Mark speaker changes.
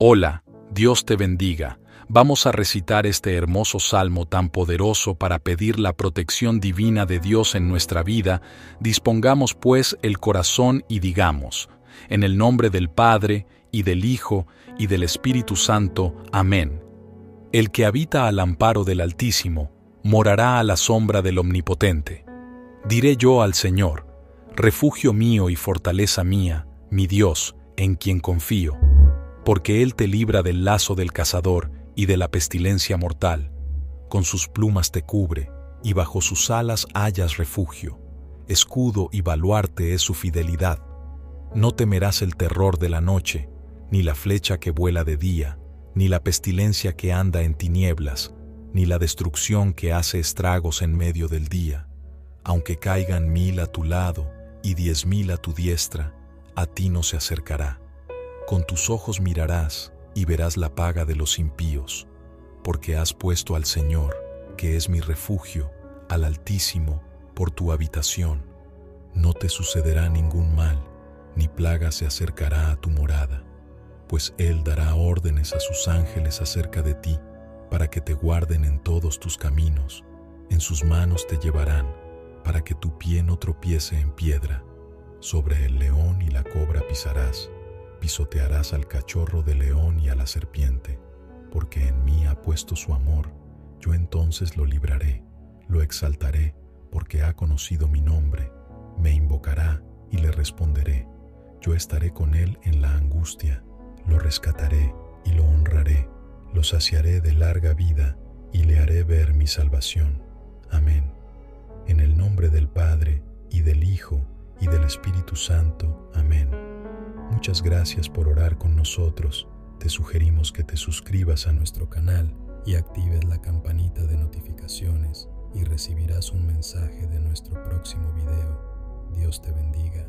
Speaker 1: Hola, Dios te bendiga. Vamos a recitar este hermoso salmo tan poderoso para pedir la protección divina de Dios en nuestra vida. Dispongamos pues el corazón y digamos, en el nombre del Padre, y del Hijo, y del Espíritu Santo. Amén. El que habita al amparo del Altísimo, morará a la sombra del Omnipotente. Diré yo al Señor, refugio mío y fortaleza mía, mi Dios, en quien confío porque Él te libra del lazo del cazador y de la pestilencia mortal. Con sus plumas te cubre, y bajo sus alas hallas refugio. Escudo y baluarte es su fidelidad. No temerás el terror de la noche, ni la flecha que vuela de día, ni la pestilencia que anda en tinieblas, ni la destrucción que hace estragos en medio del día. Aunque caigan mil a tu lado y diez mil a tu diestra, a ti no se acercará con tus ojos mirarás y verás la paga de los impíos, porque has puesto al Señor, que es mi refugio, al Altísimo, por tu habitación. No te sucederá ningún mal, ni plaga se acercará a tu morada, pues Él dará órdenes a sus ángeles acerca de ti, para que te guarden en todos tus caminos. En sus manos te llevarán, para que tu pie no tropiece en piedra. Sobre el león y la cobra pisarás pisotearás al cachorro de león y a la serpiente, porque en mí ha puesto su amor, yo entonces lo libraré, lo exaltaré, porque ha conocido mi nombre, me invocará y le responderé, yo estaré con él en la angustia, lo rescataré y lo honraré, lo saciaré de larga vida y le haré ver mi salvación. Amén. En el nombre del Padre, y del Hijo, y del Espíritu Santo. Amén. Muchas gracias por orar con nosotros. Te sugerimos que te suscribas a nuestro canal y actives la campanita de notificaciones y recibirás un mensaje de nuestro próximo video. Dios te bendiga.